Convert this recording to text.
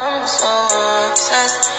I'm so obsessed.